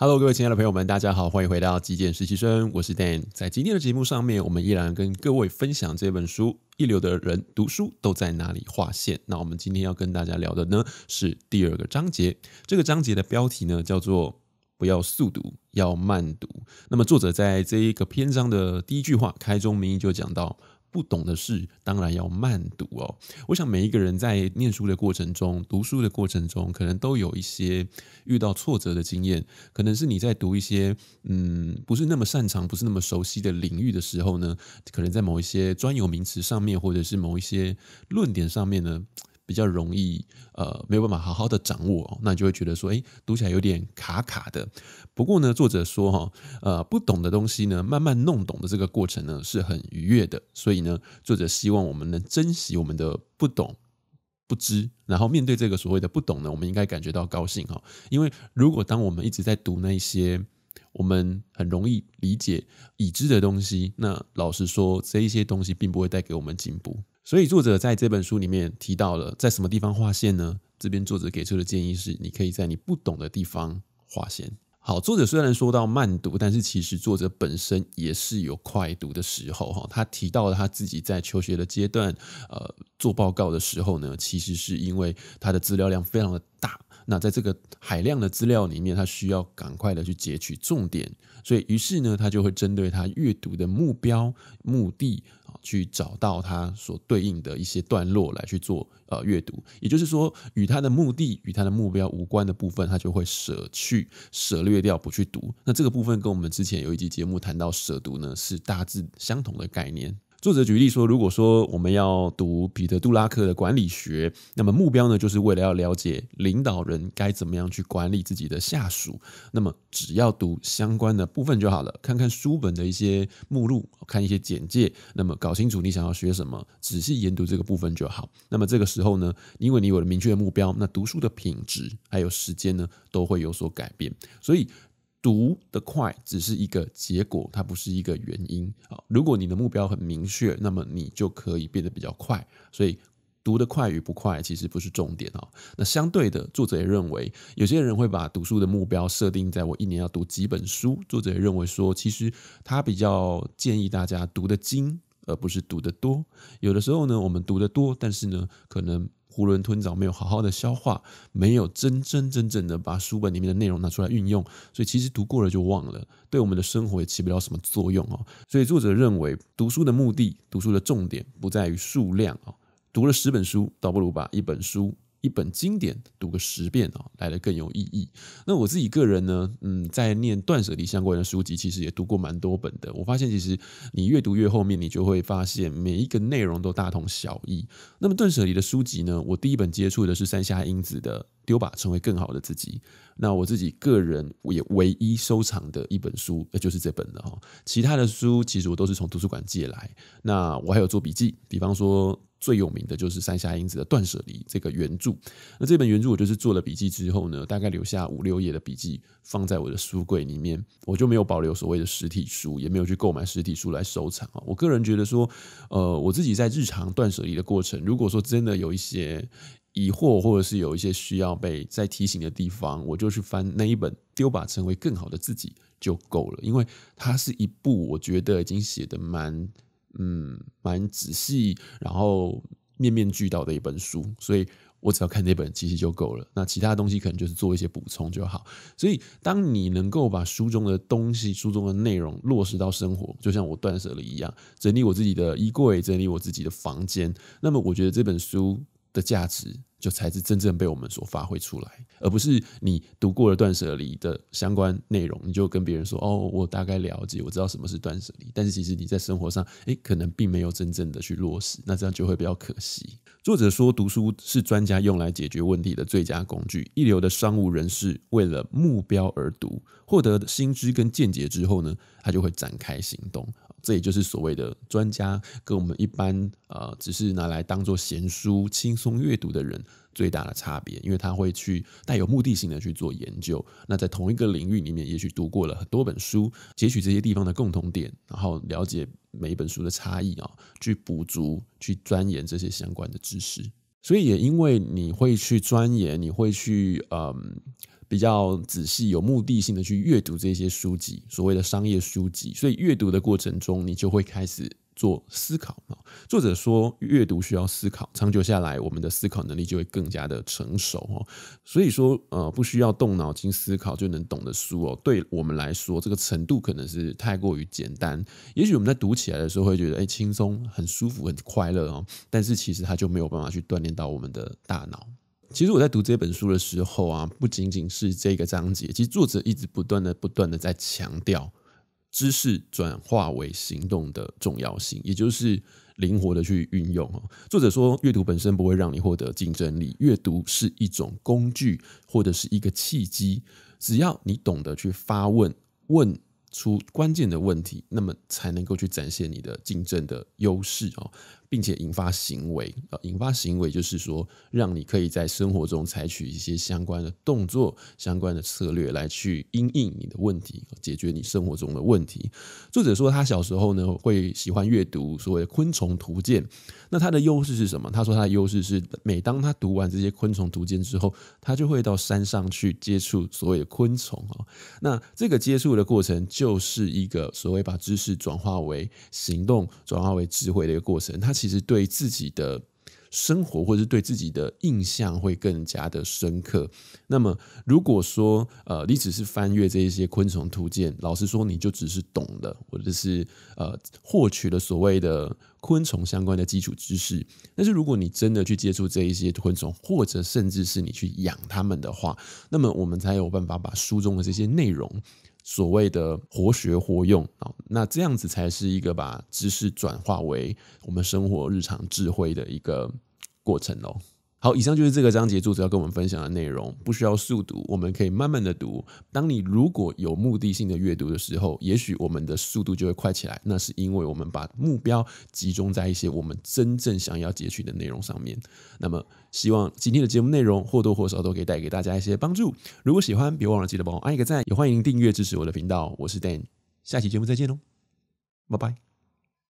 Hello，各位亲爱的朋友们，大家好，欢迎回到极简实习生，我是 Dan。在今天的节目上面，我们依然跟各位分享这本书《一流的人读书都在哪里划线》。那我们今天要跟大家聊的呢是第二个章节，这个章节的标题呢叫做“不要速读，要慢读”。那么作者在这一个篇章的第一句话开宗明义就讲到。不懂的事当然要慢读哦。我想每一个人在念书的过程中、读书的过程中，可能都有一些遇到挫折的经验。可能是你在读一些嗯不是那么擅长、不是那么熟悉的领域的时候呢，可能在某一些专有名词上面，或者是某一些论点上面呢。比较容易，呃，没有办法好好的掌握，那你就会觉得说，哎，读起来有点卡卡的。不过呢，作者说，哈，呃，不懂的东西呢，慢慢弄懂的这个过程呢，是很愉悦的。所以呢，作者希望我们能珍惜我们的不懂、不知，然后面对这个所谓的不懂呢，我们应该感觉到高兴哈。因为如果当我们一直在读那些我们很容易理解已知的东西，那老实说，这一些东西并不会带给我们进步。所以作者在这本书里面提到了在什么地方划线呢？这边作者给出的建议是，你可以在你不懂的地方划线。好，作者虽然说到慢读，但是其实作者本身也是有快读的时候哈。他提到了他自己在求学的阶段，呃，做报告的时候呢，其实是因为他的资料量非常的大。那在这个海量的资料里面，他需要赶快的去截取重点，所以于是呢，他就会针对他阅读的目标、目的，去找到它所对应的一些段落来去做呃阅读。也就是说，与他的目的、与他的目标无关的部分，他就会舍去、舍略掉，不去读。那这个部分跟我们之前有一集节目谈到舍读呢，是大致相同的概念。作者举例说，如果说我们要读彼得·杜拉克的管理学，那么目标呢，就是为了要了解领导人该怎么样去管理自己的下属。那么只要读相关的部分就好了，看看书本的一些目录，看一些简介，那么搞清楚你想要学什么，仔细研读这个部分就好。那么这个时候呢，因为你有了明确的目标，那读书的品质还有时间呢，都会有所改变。所以。读的快只是一个结果，它不是一个原因啊。如果你的目标很明确，那么你就可以变得比较快。所以读的快与不快其实不是重点啊。那相对的，作者也认为，有些人会把读书的目标设定在我一年要读几本书。作者也认为说，其实他比较建议大家读的精，而不是读得多。有的时候呢，我们读得多，但是呢，可能。囫囵吞枣，没有好好的消化，没有真真正正的把书本里面的内容拿出来运用，所以其实读过了就忘了，对我们的生活也起不了什么作用哦。所以作者认为，读书的目的、读书的重点不在于数量啊，读了十本书，倒不如把一本书。一本经典读个十遍啊，来的更有意义。那我自己个人呢，嗯，在念断舍离相关的书籍，其实也读过蛮多本的。我发现，其实你越读越后面，你就会发现每一个内容都大同小异。那么断舍离的书籍呢，我第一本接触的是山下英子的《丢吧，成为更好的自己》。那我自己个人也唯一收藏的一本书，那就是这本的哈。其他的书其实我都是从图书馆借来。那我还有做笔记，比方说。最有名的就是山下英子的《断舍离》这个原著。那这本原著我就是做了笔记之后呢，大概留下五六页的笔记放在我的书柜里面，我就没有保留所谓的实体书，也没有去购买实体书来收藏啊。我个人觉得说，呃，我自己在日常断舍离的过程，如果说真的有一些疑惑，或者是有一些需要被再提醒的地方，我就去翻那一本《丢吧，成为更好的自己》就够了，因为它是一部我觉得已经写的蛮。嗯，蛮仔细，然后面面俱到的一本书，所以我只要看那本其实就够了。那其他东西可能就是做一些补充就好。所以，当你能够把书中的东西、书中的内容落实到生活，就像我断舍离一样，整理我自己的衣柜，整理我自己的房间，那么我觉得这本书的价值。就才是真正被我们所发挥出来，而不是你读过了断舍离的相关内容，你就跟别人说：“哦，我大概了解，我知道什么是断舍离。”但是其实你在生活上，诶，可能并没有真正的去落实，那这样就会比较可惜。作者说，读书是专家用来解决问题的最佳工具。一流的商务人士为了目标而读，获得新知跟见解之后呢，他就会展开行动。这也就是所谓的专家跟我们一般呃只是拿来当做闲书轻松阅读的人最大的差别，因为他会去带有目的性的去做研究。那在同一个领域里面，也许读过了很多本书，截取这些地方的共同点，然后了解每一本书的差异啊，去补足、去钻研这些相关的知识。所以也因为你会去钻研，你会去嗯。比较仔细、有目的性的去阅读这些书籍，所谓的商业书籍。所以阅读的过程中，你就会开始。做思考，作者说阅读需要思考，长久下来，我们的思考能力就会更加的成熟哦。所以说，呃，不需要动脑筋思考就能懂的书哦，对我们来说，这个程度可能是太过于简单。也许我们在读起来的时候会觉得，哎，轻松、很舒服、很快乐哦，但是其实它就没有办法去锻炼到我们的大脑。其实我在读这本书的时候啊，不仅仅是这个章节，其实作者一直不断的、不断的在强调。知识转化为行动的重要性，也就是灵活的去运用作者说，阅读本身不会让你获得竞争力，阅读是一种工具或者是一个契机，只要你懂得去发问问。出关键的问题，那么才能够去展现你的竞争的优势哦，并且引发行为啊，引发行为就是说，让你可以在生活中采取一些相关的动作、相关的策略来去因应你的问题，解决你生活中的问题。作者说，他小时候呢会喜欢阅读所谓的《昆虫图鉴》，那他的优势是什么？他说他的优势是，每当他读完这些《昆虫图鉴》之后，他就会到山上去接触所谓的昆虫啊。那这个接触的过程。就是一个所谓把知识转化为行动、转化为智慧的一个过程。他其实对自己的生活或者是对自己的印象会更加的深刻。那么，如果说呃，你只是翻阅这一些昆虫图鉴，老实说，你就只是懂了，或者是呃，获取了所谓的昆虫相关的基础知识。但是，如果你真的去接触这一些昆虫，或者甚至是你去养它们的话，那么我们才有办法把书中的这些内容。所谓的活学活用啊，那这样子才是一个把知识转化为我们生活日常智慧的一个过程哦。好，以上就是这个章节作者要跟我们分享的内容，不需要速读，我们可以慢慢的读。当你如果有目的性的阅读的时候，也许我们的速度就会快起来。那是因为我们把目标集中在一些我们真正想要截取的内容上面。那么，希望今天的节目内容或多或少都可以带给大家一些帮助。如果喜欢，别忘了记得帮我按一个赞，也欢迎订阅支持我的频道。我是 Dan，下期节目再见喽，拜拜。